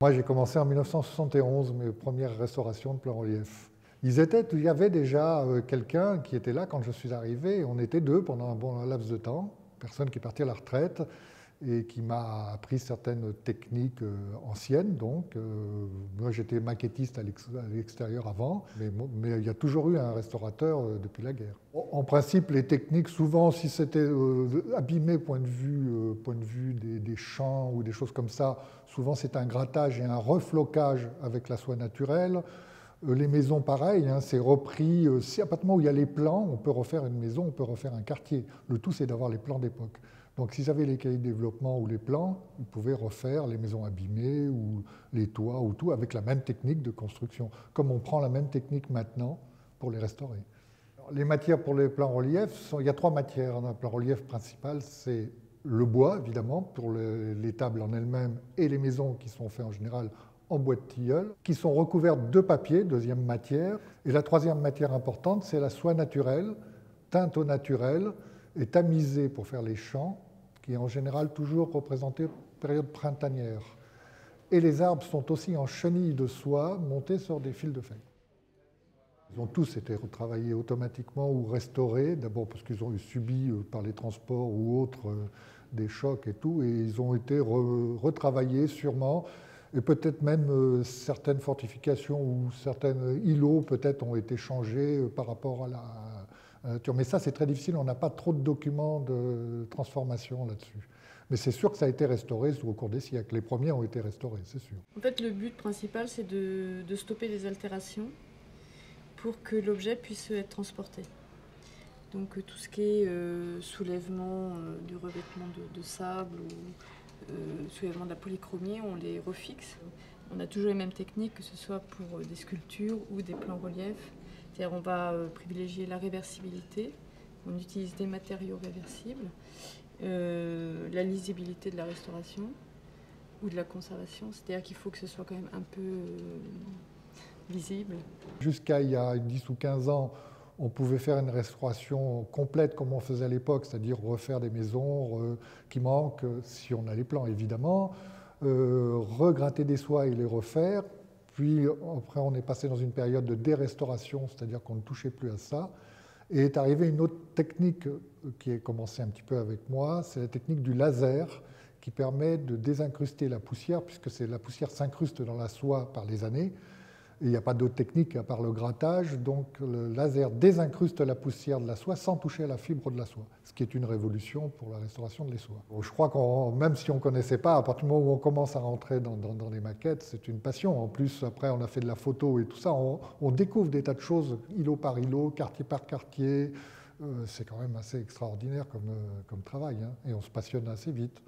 Moi, j'ai commencé en 1971 mes premières restaurations de plein relief. Il y avait déjà euh, quelqu'un qui était là quand je suis arrivé. On était deux pendant un bon laps de temps, personne qui est parti à la retraite et qui m'a appris certaines techniques euh, anciennes. Donc, euh, moi, j'étais maquettiste à l'extérieur avant, mais, il y a toujours eu un restaurateur euh, depuis la guerre. En principe, les techniques, souvent, si c'était abîmé point de vue, point de vue des, des, champs ou des choses comme ça, souvent c'est un grattage et un reflocage avec la soie naturelle. Les maisons, pareil, hein, c'est repris. Si à partir du moment où il y a les plans, on peut refaire une maison, on peut refaire un quartier. Le tout, c'est d'avoir les plans d'époque. Donc s'ils avaient les cahiers de développement ou les plans, ils pouvaient refaire les maisons abîmées ou les toits ou tout avec la même technique de construction, comme on prend la même technique maintenant pour les restaurer. Les matières pour les plans reliefs, il y a trois matières un plan relief principal, c'est le bois évidemment pour les tables en elles-mêmes et les maisons qui sont faites en général en bois de tilleul, qui sont recouvertes de papier, deuxième matière. Et la troisième matière importante, c'est la soie naturelle, teinte au naturel et tamisée pour faire les champs qui est en général toujours représenté période printanière. Et les arbres sont aussi en chenilles de soie montées sur des fils de feuilles. Ils ont tous été retravaillés automatiquement ou restaurés, d'abord parce qu'ils ont eu subi euh, par les transports ou autres euh, des chocs et tout, et ils ont été retravaillés sûrement, et peut-être même euh, certaines fortifications ou certains îlots peut-être ont été changés par rapport à la, euh, mais ça, c'est très difficile, on n'a pas trop de documents de transformation là-dessus. Mais c'est sûr que ça a été restauré au cours des siècles. Les premiers ont été restaurés, c'est sûr. En fait, le but principal, c'est de, stopper les altérations pour que l'objet puisse être transporté. Donc euh, tout ce qui est euh, soulèvement du revêtement de, sable ou soulèvement de la polychromie, on les refixe. On a toujours les mêmes techniques, que ce soit pour des sculptures ou des plans reliefs on va euh, privilégier la réversibilité, on utilise des matériaux réversibles, euh, la lisibilité de la restauration ou de la conservation, c'est-à-dire qu'il faut que ce soit quand même un peu euh, visible. Jusqu'à il y a 10 ou 15 ans, on pouvait faire une restauration complète comme on faisait à l'époque, c'est-à-dire refaire des maisons qui manquent, si on a les plans évidemment, regratter des soies et les refaire, puis après, on est passé dans une période de dérestauration, c'est-à-dire qu'on ne touchait plus à ça. Et est arrivée une autre technique qui a commencé un petit peu avec moi, c'est la technique du laser qui permet de désincruster la poussière, puisque la poussière s'incruste dans la soie par les années il n'y a pas d'autre technique à part le grattage, donc le laser désincruste la poussière de la soie sans toucher à la fibre de la soie, ce qui est une révolution pour la restauration de les soies. Je crois que même si on ne connaissait pas, à partir du moment où on commence à rentrer dans, les maquettes, c'est une passion. En plus, après, on a fait de la photo et tout ça, on, découvre des tas de choses, îlot par îlot, quartier par quartier. Euh, c'est quand même assez extraordinaire comme, euh, travail, hein, et on se passionne assez vite.